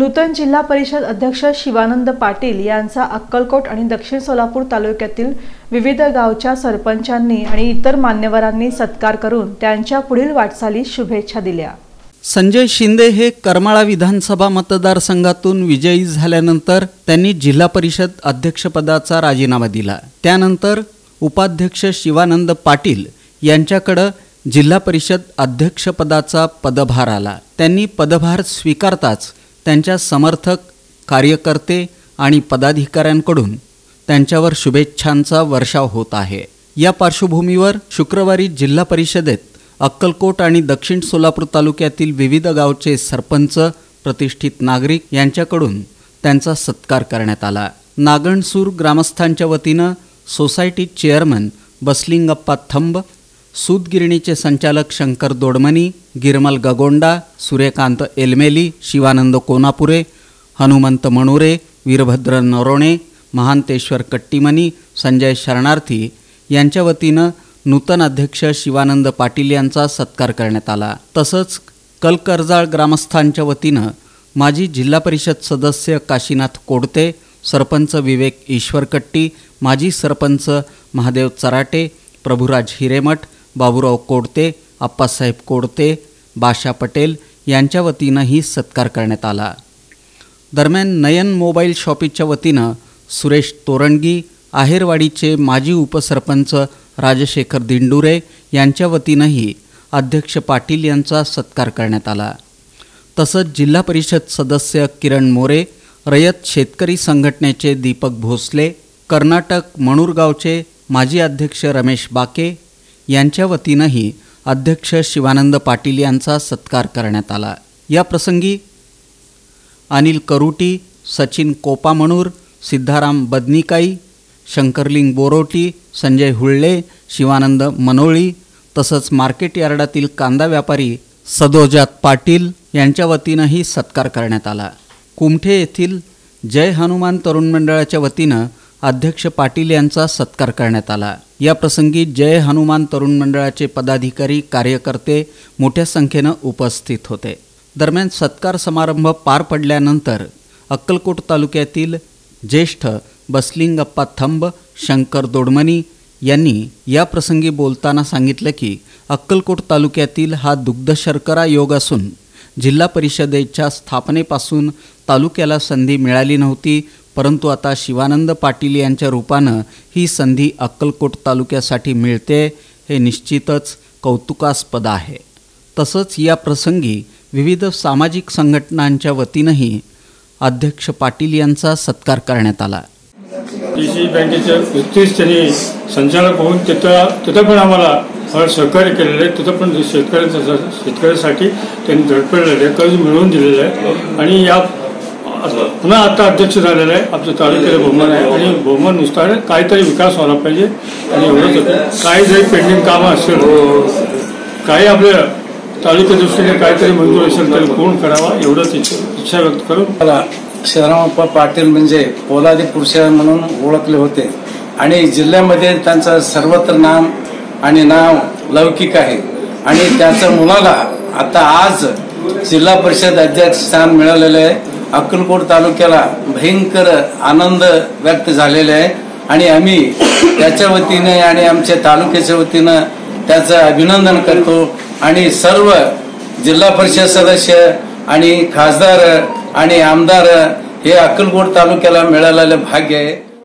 नूतन जिल्हा परिषद अध्यक्ष शिवानंद पाटील यांचा अक्कलकोट आणि दक्षिण सोलापूर तालुक्यातील विविध गावच्या सरपंचांनी आणि इतर मान्यवरांनी सत्कार करून त्यांच्या पुढील वाटचालीस शुभेच्छा दिल्या. संजय शिंदे हे करमाळा विधानसभा मतदारसंघातून विजयी झाल्यानंतर त्यांनी जिल्हा परिषद अध्यक्षपदाचा राजीनामा दिला. त्यानंतर उपाध्यक्ष शिवानंद पाटील यांच्याकडं जिल्हा परिषद अध्यक्षपदाचा पदभार आला. त्यांनी पदभार स्वीकारताच त्यांच्या समर्थक कार्यकर्ते आणि पदाधिकाऱ्यांकडून त्यांच्यावर शुभेच्छांचा वर्षाव होत आहे. या पार्श्वभूमीवर शुक्रवारी जिल्हा परिषदेत अक्कलकोट आणि दक्षिण सोलापूर तालुक्यातील विविध गावचे सरपंच प्रतिष्ठित नागरिक यांच्याकडून त्यांचा सत्कार करण्यात आला. नागणसूर ग्रामस्थांच्या वतीनं सोसायटी चेअरमन बसलिंगप्पा थंब सूतगिरणीचे संचालक शंकर दोडमनी गिरमल गगोंडा सूर्यकांत एलमेली शिवानंद कोनापुरे हनुमंत मणुरे वीरभद्र नरोणे महांतेश्वर कट्टीमनी संजय शरणार्थी यांच्या वतीनं नूतन अध्यक्ष शिवानंद पाटील यांचा सत्कार करण्यात आला. तसंच कलकर्जाळ ग्रामस्थांच्या वतीनं माजी जिल्हा परिषद सदस्य काशीनाथ कोडते सरपंच विवेक ईश्वरकट्टी माजी सरपंच महादेव चराटे प्रभुराज हिरेमठ बाबूराव कोडते आप्पासाहेब कोडते बाशा पटेल यांच्या वतीनंही सत्कार करण्यात आला. दरम्यान नयन मोबाईल शॉपीच्या वतीनं सुरेश तोरणगी आहेरवाडीचे माजी उपसरपंच राजशेखर दिंडुरे यांच्या वतीनंही अध्यक्ष पाटील यांचा सत्कार करण्यात आला. तसंच जिल्हा परिषद सदस्य किरण मोरे रयत शेतकरी संघटनेचे दीपक भोसले कर्नाटक मणूरगावचे माजी अध्यक्ष रमेश बाके यांच्या वतीनंही अध्यक्ष शिवानंद पाटील यांचा सत्कार करण्यात आला. या प्रसंगी अनिल करुटी सचिन कोपामणूर सिद्धाराम बदनिकाई शंकरलिंग बोरोटी संजय हुळ्ळे शिवानंद मनोळी तसंच मार्केट यार्डातील कांदा व्यापारी सदोजात पाटील यांच्या वतीनंही सत्कार करण्यात आला. कुमठे येथील जय हनुमान तरुण मंडळाच्या वतीनं अध्यक्ष पाटील यांचा सत्कार करण्यात आला. या प्रसंगी जय हनुमान तरुण मंडळाचे पदाधिकारी कार्यकर्ते मोठ्या संख्येनं उपस्थित होते. दरम्यान सत्कार समारंभ पार पडल्यानंतर अक्कलकोट तालुक्यातील ज्येष्ठ बसलिंगप्पा थंब शंकर दोडमनी यांनी या प्रसंगी बोलताना सांगितलं की अक्कलकोट तालुक्यातील हा दुग्ध शर्करा योग असून जिल्हा परिषदेच्या स्थापनेपासून तालुक्याला संधी मिळाली नव्हती परंतु आता शिवानंद पाटील यांच्या रूपानं ही संधी अक्कलकोट तालुक्यासाठी मिळते हे निश्चितच कौतुकास्पद आहे. तसंच या प्रसंगी विविध सामाजिक संघटनांच्या वतीनंही अध्यक्ष पाटील यांचा सत्कार करण्यात आला. डी सी बँकेच्या नुकतीच त्यांनी संचालक होऊन तिथं तिथं पण आम्हाला सहकार्य केलेलं आहे. तिथं पण शेतकऱ्यांचं शेतकऱ्यासाठी त्यांनी धडपडलेलं आहे कर्ज मिळवून दिलेलं आहे. आणि या पुन्हा आता अध्यक्ष झालेलं आहे. आमचं तालुक्याला बहुमान आहे. आणि बहुमान नुसता काहीतरी विकास व्हायला पाहिजे. आणि एवढंच काही जरी पेंडिंग कामं असेल काही आपल्या तालुक्या दृष्टीने काहीतरी मंजूर असेल तरी पूर्ण करावा. एवढंच इच्छा व्यक्त करून. मला शिवरामप्पा पाटील म्हणजे पोलादी पुरुष म्हणून ओळखले होते. आणि जिल्ह्यामध्ये त्यांचं सर्वत्र नाम आणि नाव लौकिक आहे. आणि त्याच्या मुलाला आता आज जिल्हा परिषद अध्यक्ष स्थान मिळालेलं आहे. अक्कलकोट तालुक्याला भयंकर आनंद व्यक्त झालेला आहे. आणि आम्ही त्याच्या वतीने आणि आमच्या तालुक्याच्या वतीनं त्याचं अभिनंदन करतो. आणि सर्व जिल्हा परिषद सदस्य आणि खासदार आणि आमदार हे अक्कलकोट तालुक्याला मिळालेलं भाग्य आहे.